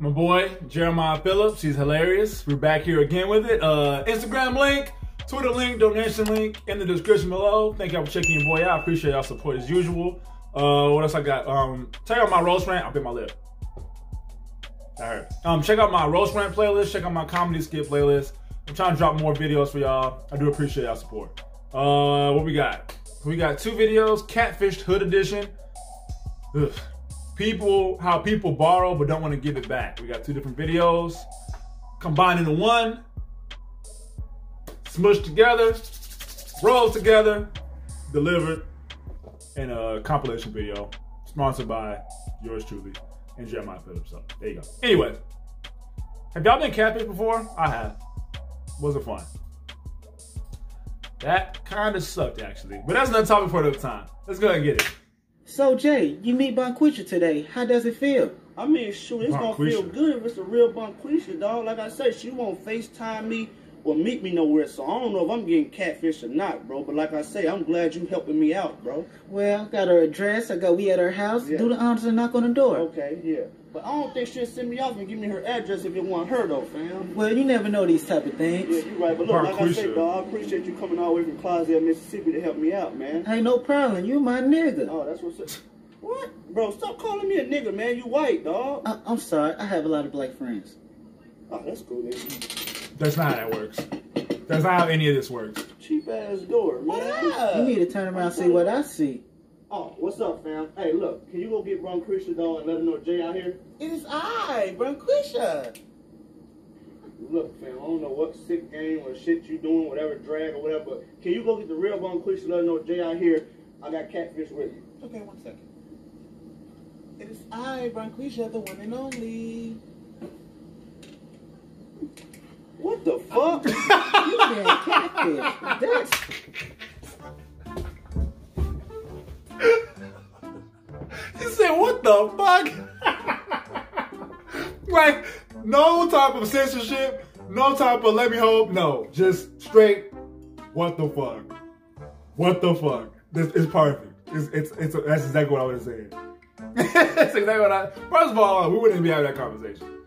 my boy Jeremiah Phillips. He's hilarious. We're back here again with it. Uh, Instagram link, Twitter link, donation link in the description below. Thank y'all for checking your boy out. Appreciate y'all support as usual. Uh, what else I got? Um, check out my roast rant. I'll bit my lip. All right. Um, check out my roast rant playlist. Check out my comedy skit playlist. I'm trying to drop more videos for y'all. I do appreciate y'all support. Uh, what we got? We got two videos. Catfished Hood Edition. Ugh. People, how people borrow but don't want to give it back. We got two different videos combined into one, smushed together, rolled together, delivered in a compilation video sponsored by yours truly and Jeremiah Phillips. So there you go. Anyway, have y'all been catfished before? I have. Wasn't fun. That kind of sucked actually, but that's another topic for another time. Let's go ahead and get it. So Jay, you meet Bonquisha today. How does it feel? I mean, shoot, it's gonna feel good if it's a real Bonquisha, dog. Like I said, she won't FaceTime me or meet me nowhere, so I don't know if I'm getting catfish or not, bro. But like I say, I'm glad you helping me out, bro. Well, I got her address. I got we at her house. Yeah. Do the honors and knock on the door. Okay, yeah. But I don't think she'll send me off and give me her address if it want her though, fam. Well, you never know these type of things. Yeah, you're right. But look, like I Bonquisha. said, dog, I appreciate you coming all the way from Clydesdale, Mississippi to help me out, man. Hey, no problem. You my nigga. Oh, that's what's up. What? Bro, stop calling me a nigga, man. You white, dog. I- I'm sorry. I have a lot of black friends. Oh, that's cool, then. That's not how that works. That's not how any of this works. Cheap ass door, man. You need to turn around and see what I see. Oh, what's up, fam? Hey, look, can you go get Ron Christian dog and let him know Jay out here? It is I, Bonquisha. Look, fam, I don't know what sick game or shit you doing, whatever drag or whatever, but can you go get the real Ron Christian let him know Jay out here? I got catfish with me. Okay, one second. It is I, Bonquisha, the one and only. What the fuck? You been catfish. That's You said what the fuck? like no type of censorship, no type of let me hope, no, just straight. What the fuck? What the fuck? This is perfect. It's it's it's that's exactly what I would have said. that's exactly what I. First of all, we wouldn't be having that conversation.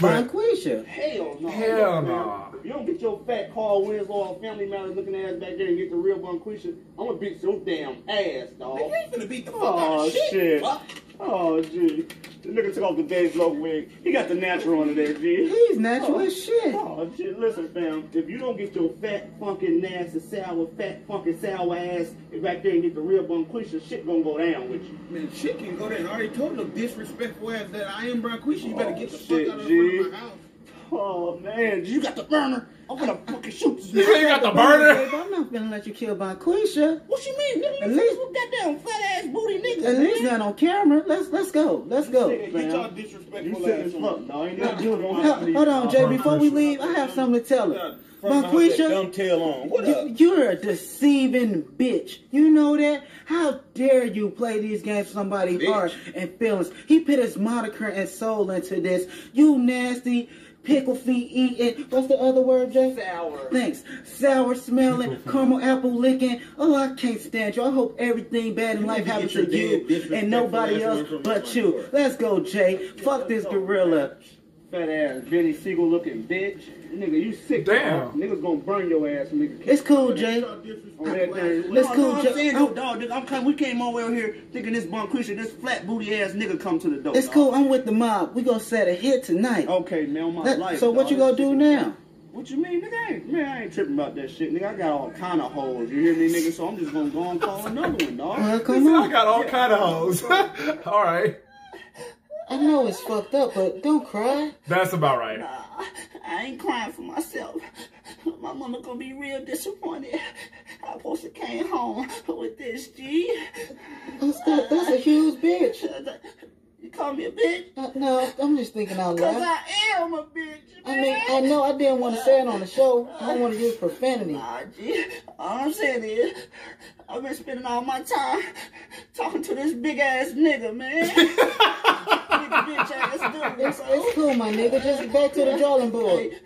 But Bonquisha. Hell no. Hell no. If you don't get your fat Carl Winslow Family Matters looking ass back there and get the real Bonquisha, I'm gonna beat your damn ass, dog. You ain't finna beat the fuck out Oh of shit. shit. Fuck. Oh gee. The nigga took off the Dave Low wig. He got the natural under there, G. He's natural oh. as shit. Oh shit, listen fam, if you don't get your fat, funky, nasty, sour, fat, funky, sour ass back there and get the real Bonquisha, shit gonna go down with you. Man, shit can go there. I already told them disrespectful ass that I am Branquisha. You better get the Oh, shit, fuck out of G. front of my house. Oh man, you got the burner. I'm gonna fucking shoot you you. say you got the burner? Babe, I'm not gonna let you kill Bonquisha. What you mean, nigga? At You least- with goddamn fat ass booty nigga. At least not on camera. Let's let's go. Let's go. Get y'all disrespectful ass on. fuck. Ain't nothing you gonna Ho- have to Hold on, Jay. Before we leave, I have something to tell her. Dumb tail on. What up? you, you're a deceiving bitch. You know that? How dare you play these games with somebody's Bitch. heart and feelings? He put his moniker and soul into this. You nasty pickle feet eating. What's the other word, Jay? Sour. Thanks. Sour smelling, caramel apple licking. Oh, I can't stand you. I hope everything bad in You life happens to you and nobody else but you. Let's go, Jay. Fuck this gorilla. Fat ass Benny Siegel looking bitch. Nigga, you sick. Damn. dog. Niggas gonna burn your ass, nigga. It's cool, Jay. It's cool, disrespectful On ass. everything. No, Jay. I'm saying, I'm- dog, nigga, I'm coming, we came all the way over here thinking this Bonquisha, this flat booty ass nigga come to the door. It's dog. cool. I'm with the mob. We gonna set a hit tonight. Okay, man, on my That- life. so what you gonna do now? What you mean, nigga? I ain't, man, I ain't tripping about that shit, nigga. I got all kind of hoes. You hear me, nigga? So I'm just gonna go and call another one, dog. Well, come said, I got all kind of hoes. all right, I know it's fucked up, but don't cry. that's about right. Nah, I ain't crying for myself. My mama gonna be real disappointed. I supposed to came home with this G. That's, that, that's a huge bitch. You call me a bitch? Uh, no, I'm just thinking out Cause loud. I am a bitch, Man. I mean, I know I didn't want to say it on the show. I don't want to use profanity. Nah, G. All I'm saying is, I've been spending all my time talking to this big ass nigga, man. bitch ass dude. It's, cool, my nigga. Just back to the drawing board.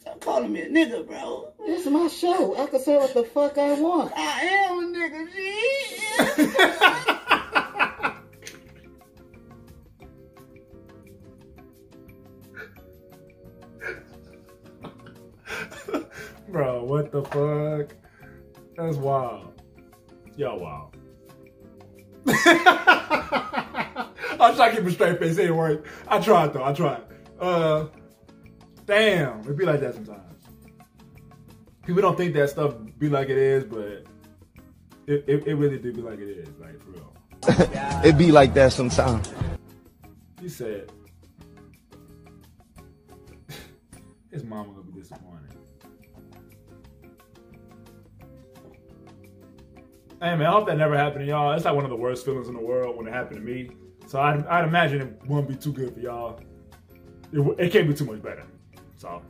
Stop calling me a nigga, bro. It's my show. I can say what the fuck I want. I am a nigga, G. Bro, what the fuck? That's wild. Y'all wild. I'm trying to keep a straight face. It ain't work. I tried though. I tried. Uh, damn, it be like that sometimes. People don't think that stuff be like it is, but it, it, it really do be like it is, like for real. it be like that sometimes. He said his mama gonna be disappointed. Hey man, I hope that never happened to y'all. It's like one of the worst feelings in the world when it happened to me. So I'd, I'd imagine it wouldn't be too good for y'all. It, it can't be too much better. So,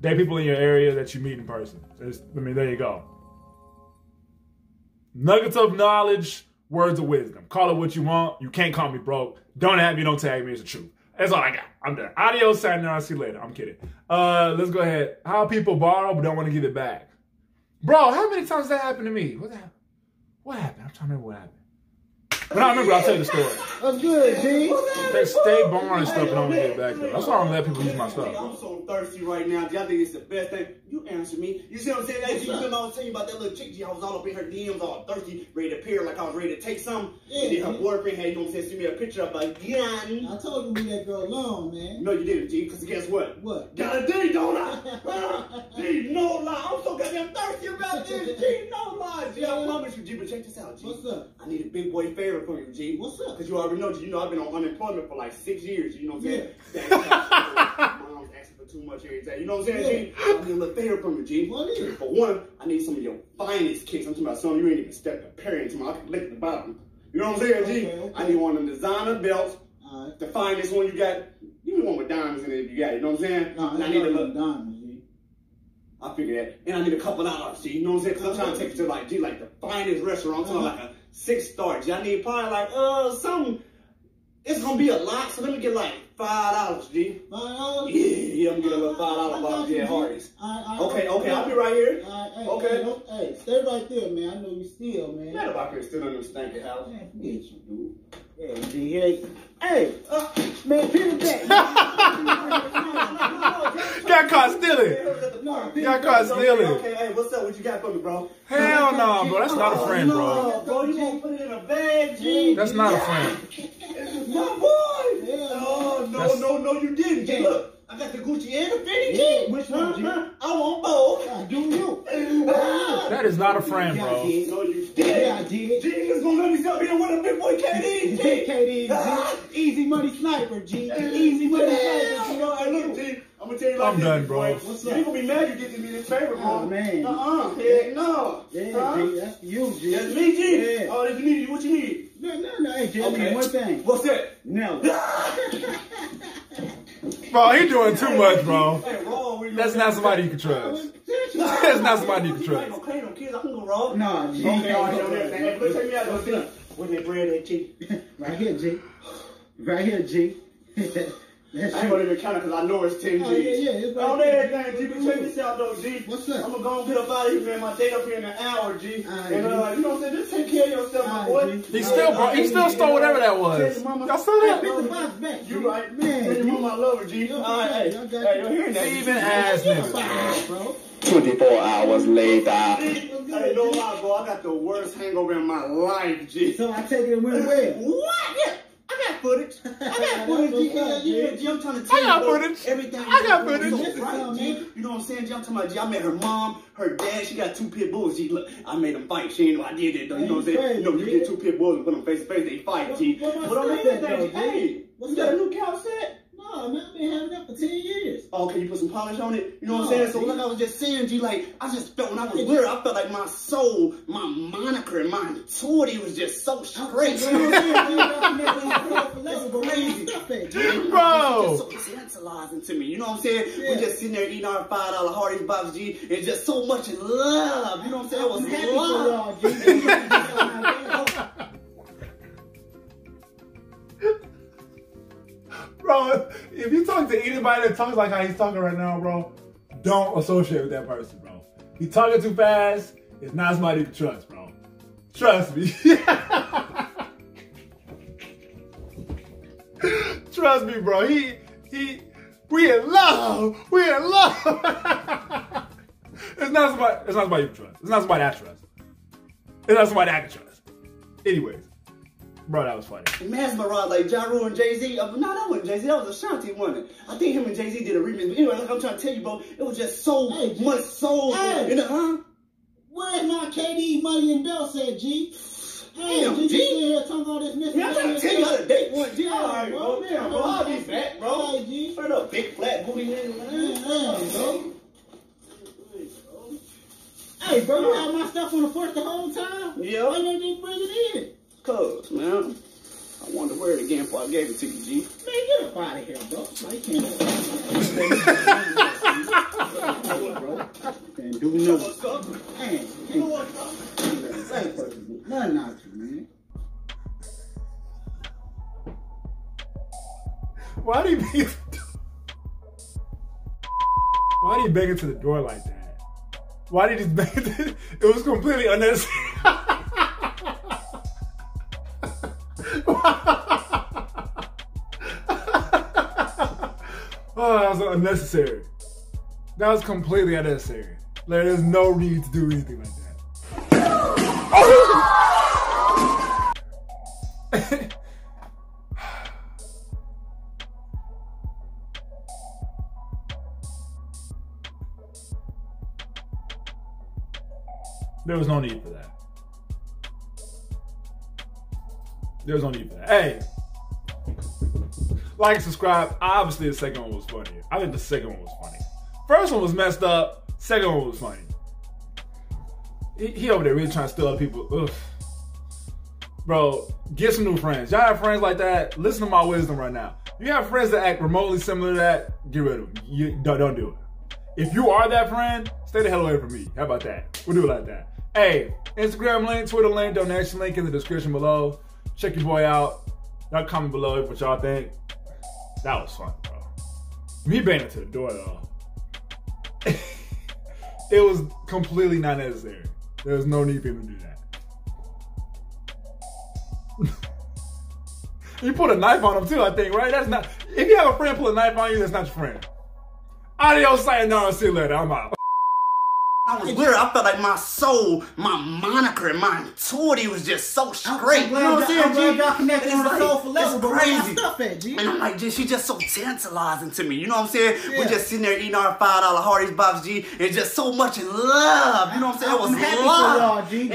date people in your area that you meet in person. It's- I mean, there you go. Nuggets of knowledge, words of wisdom. Call it what you want. You can't call me broke. Don't have me, don't tag me. It's the truth. That's all I got. I'm done. Adios, sayonara. I'll see you later. I'm kidding. Uh, let's go ahead. How people borrow but don't want to give it back. Bro, how many times that happened to me? What happened? What happened? I'm trying to remember what happened. When I remember, I'll tell you the story. What's good, G? They stay borrowing stuff and don't get back though. That's why I don't let people use my stuff. I'm so thirsty right now. G. I think it's the best thing. You answer me. You see what I'm saying? Hey, G, you remember I was telling you about that little chick, G? I was all up in her DMs, all thirsty, ready to appear like I was ready to take some. Yeah, and then her boyfriend had, you know what I'm saying, send me a picture of like, yeah. I told you to leave that girl alone, man. No, you didn't, G, because guess what? What? Got a D, don't I? Huh? G, no lie. I'm so goddamn thirsty about this, G. No lie, G. I promise you, G, but check this out, G. What's up? I need a big boy favor from you, G. What's up? Because you already know, G, you know I've been on unemployment for like six years, you know what I'm saying? Yeah. Mom's asking for too much every day. You know what I'm saying, G? I need a little favor from you, G. What is? For one, I need some of your finest kicks. I'm talking about some you ain't even stepped a pair into I can lick the bottom. You know what I'm saying, G? Okay, okay. I need one of them designer belts. Alright. The finest one you got. You need one with diamonds in it if you got it. You know what I'm saying? No, I need a little. diamonds, G. I figure that. And I need a couple dollars, G. You know what I'm saying? Because I'm trying to take you to like, G, like the finest restaurant. I'm talking uh-huh. like a six star, G. I need probably like, uh, some. It's gonna be a lot, so let me get like five dollars, G. Five dollars? Yeah, yeah, I'm gonna get a little five dollar box. Yeah, G. Hardee's. Alright, alright. Okay, okay, I'll be right here. Hey, Okay. Hey, hey, stay right there, man. I know you still, man. If I could still in them stinking house. Man, forget you, dude. Hey, G, hey. Hey, uh, man, pin it back. Got caught stealing. no, pin Got caught stealing. Okay, hey, what's up? What you got for me, bro? Hell no, bro. That's not a oh, friend, bro. Oh, bro, you gonna put it in a bag, G? That's not a friend. My boy! Oh, no, That's- no, no, you didn't. Look, I got the Gucci and the Fendi. Yeah, which one? Huh? I want both. I do you. That is not a friend, Yeah, bro. No, you Yeah. I did. G is gonna let me stop being with a big boy KD. KD, G. Easy money sniper, G. Easy money sniper, You G. know, hey, look, G, I'm gonna tell you like I'm this, done, big bro. What's You up? ain't gonna be mad you get to me this favor, bro. Oh, man. Uh-uh. Heck no. Yeah, Huh? G. That's you, G. That's me, G. Yeah. Oh, if you need, what you need? No, no, no. Hey, G, I Okay. need one thing. What's that? Never. Bro, he doing too much, bro. Hey, raw, we That's not somebody you can trust. That's not somebody you can trust. gonna no kids. I can go raw. Nah, G. Okay, all right, yo, yo, hey, look, take me out of the Where's that bread at, G? Right here, G. Right here, G. That's I ain't you. gonna even count it because I know it's 10 G's. Oh, yeah, yeah, it's right On there. everything, G. But check this out, though, G. What's up? I'm gonna go and get up out of here, man. My date up here in an hour, G. All right, and, uh, you know what I'm saying? Just take care of yourself, my boy. G. He still, bro, he still stole whatever that was. Y'all saw that? Put the box back, You right. Man, Tell your G. mama I love her, G. All right, hey. I got Hey, you. you're hearing that? Even ass nigga. bro. 24 hours later. Hey, no lie, bro. I got the worst hangover in my life, G. So I take it and went well. What? I got footage. I got footage, G. Yeah, yeah, G. I'm trying to tell I got you, bro, footage. Everything. I got know, footage. so Right, G. You know what I'm saying, G? I'm talking about, G. I met her mom, her dad. She got two pit bulls, G. Look, I made them fight. She ain't know I did that, though. You know what I'm saying? You know, you get two pit bulls and put them face to face, they fight, G. What- what But on what's the that, though, G, G? hey, What's you got a that? new couch set? No, man, I've been having that for 10 years. Oh, you put some polish on it? You know what I'm saying? So like I was just saying, G, like I just felt when I was with her, I felt like my soul, my moniker, and my maturity was just so straight. You know what I'm saying? It's crazy. Stop it, G. Bro. It's so tantalizing to me. You know what I'm saying? Yeah. We just sitting there eating our five dollar Hardee's box, G, and just so much love. You know what I'm saying? It I'm was happy for love. to anybody that talks like how he's talking right now, bro, don't associate with that person, bro. He talking too fast. It's not somebody can trust, bro. Trust me. trust me, bro. He he we in love. We in love. it's not somebody it's not somebody you trust. It's not somebody I trust. It's not somebody I can trust. Anyways, bro, that was funny. mesmerized like Ja Rule and Jay Z. Uh, no, that wasn't Jay Z. That was Ashanti one. I think him and Jay Z did a remix. But anyway, like I'm trying to tell you, bro, it was just so Hey, much soul Hey. in the huh? Where's my KD money and belt said, G? Hey, Damn, G, you G. sitting here talking all this mess. Yeah, I'm trying to tell you how to date one. G, all right, bro. bro. Damn, bro. I'll be back, bro. Hey, G. Straight up, big flat booty nigga, man. Damn, bro. Hey, bro, you had my stuff on the porch the whole time? Yeah. Why didn't you bring it in? Cuz, man. I wanted to wear it again before I gave it to you, G. Man, get up out of here, bro. Like, you can't. bro. Can't do nothing. What's up? Man, You know can't what's up? say nothing out you, man. Why did he be? Why did he bang into the door like that? Why did he bang? it? it was completely unnecessary. Oh, that was unnecessary. That was completely unnecessary. Like, there's no need to do anything like that. There was no need for that. There was no need for that. Hey, like and subscribe. Obviously, the second one was funnier. I think the second one was funny. First one was messed up. Second one was funny. He, he over there really trying to steal other people. Ugh. Bro, get some new friends. Y'all have friends like that. Listen to my wisdom right now. You have friends that act remotely similar to that. Get rid of them. You don't, don't do it. If you are that friend, stay the hell away from me. How about that? We'll do it like that. Hey, Instagram link, Twitter link, donation link in the description below. Check your boy out. Y'all comment below what y'all think. That was fun, bro. Me banging to the door though. it was completely not necessary. There was no need for him to do that. you put a knife on him too, I think, right? That's not. If you have a friend put a knife on you, that's not your friend. Adios, sayonara, see you later. I'm out. I was weird. I felt like my soul, my moniker, and my intuity was just so straight. I'm you know what I'm saying, I'm glad G? y'all connected on a soulful level, it's but crazy. stuff at, G? And I'm like, she just so tantalizing to me. You know what I'm saying? We're just sitting there eating our five dollar Hardee's box, G. It's just so much in love. You know what I'm saying? It was I'm happy for y'all, G.